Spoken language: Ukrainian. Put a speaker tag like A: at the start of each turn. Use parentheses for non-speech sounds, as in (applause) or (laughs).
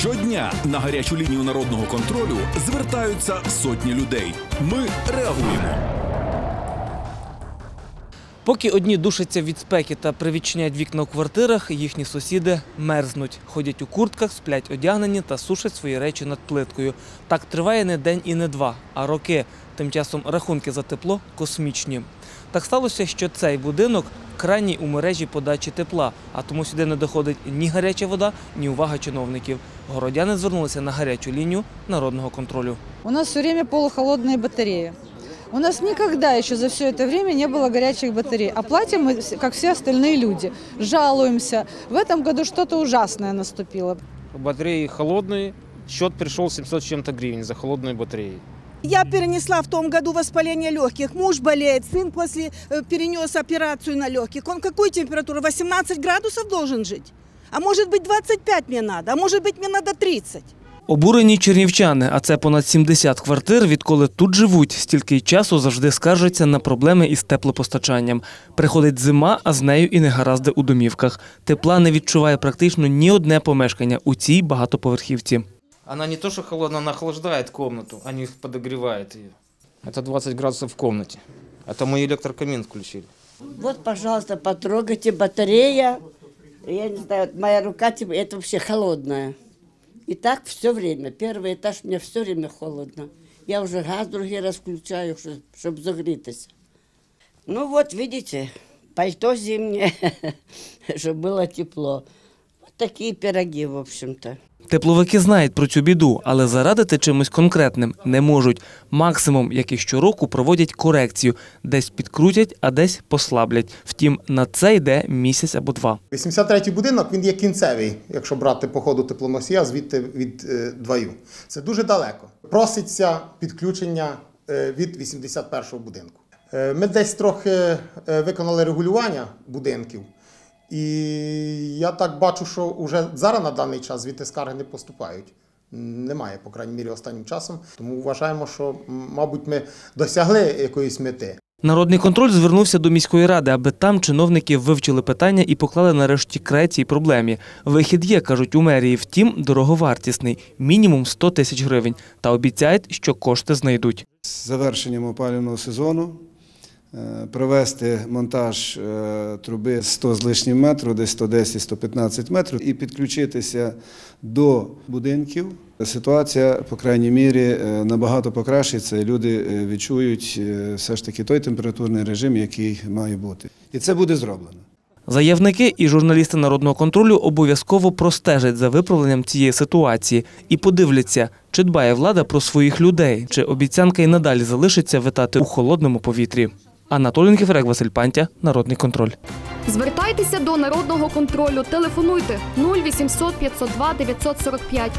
A: Щодня на гарячу лінію народного контролю звертаються сотні людей. Ми реагуємо.
B: Поки одні душаться від спеки та привідчиняють вікна у квартирах, їхні сусіди мерзнуть, ходять у куртках, сплять одягнені та сушать свої речі над плиткою. Так триває не день і не два, а роки. Тим часом рахунки за тепло космічні. Так сталося, що цей будинок крайній у мережі подачі тепла, а тому сюди не доходить ні гаряча вода, ні увага чиновників. Городяни звернулися на гарячу лінію народного контролю.
C: У нас все время полухолодные батареи. У нас никогда еще за все это время не было горячих батарей. А платим мы, вс- как все остальные люди. Жалуемся. В этом году что-то ужасное наступило.
D: Батареи холодные. Счет пришел 700 с чем-то гривен за холодные батареи.
E: Я перенесла в том году воспаление легких. Муж болеет, сын после э, перенес операцию на легких. Он какую температуру? 18 градусов должен жить? А может быть 25 мне надо, а может быть мне надо 30.
B: Обурені чернівчани, а це понад 70 квартир, відколи тут живуть, стільки й часу завжди скаржаться на проблеми із теплопостачанням. Приходить зима, а з нею і негаразди у домівках. Тепла не відчуває практично ні одне помешкання у цій багатоповерхівці.
D: Она не то что холодная, она охлаждает комнату, а не подогревает ее. Это 20 градусов в комнате. Это мы электрокамин включили.
F: Вот, пожалуйста, потрогайте батарея. Я не знаю, моя рука, это вообще холодная. И так все время. Первый этаж мне все время холодно. Я уже газ другий раз включаю, чтобы загреться. Ну вот, видите, пальто зимнее, (laughs) чтобы было тепло. Такие пироги, в общем-то.
B: Тепловики знають про цю біду, але зарадити чимось конкретним не можуть. Максимум, як і щороку, проводять корекцію, десь підкрутять, а десь послаблять. Втім, на це йде місяць або два.
G: 83-й будинок він є кінцевий, якщо брати по ходу теплоносія звідти від е, двою. Це дуже далеко. Проситься підключення е, від 81-го будинку. Е, Ми десь трохи е, виконали регулювання будинків. І я так бачу, що вже зараз на даний час звідти скарги не поступають. Немає, по крайній мірі, останнім часом. Тому вважаємо, що, мабуть, ми досягли якоїсь мети.
B: Народний контроль звернувся до міської ради, аби там чиновники вивчили питання і поклали нарешті край цій проблемі. Вихід є, кажуть у мерії, втім, дороговартісний мінімум 100 тисяч гривень. Та обіцяють, що кошти знайдуть.
H: з завершенням опалювального сезону провести монтаж е, труби 100 з лишнім метру, десь 110-115 метрів, і підключитися до будинків. Ситуація, по крайній мірі, е, набагато покращиться, і люди е, відчують е, все ж таки той температурний режим, який має бути. І це буде зроблено.
B: Заявники і журналісти народного контролю обов'язково простежать за виправленням цієї ситуації і подивляться, чи дбає влада про своїх людей, чи обіцянка й надалі залишиться витати у холодному повітрі. Анатолій Кіферек, Василь Пантя, Народний контроль.
I: Звертайтеся до народного контролю. Телефонуйте 0800 502 945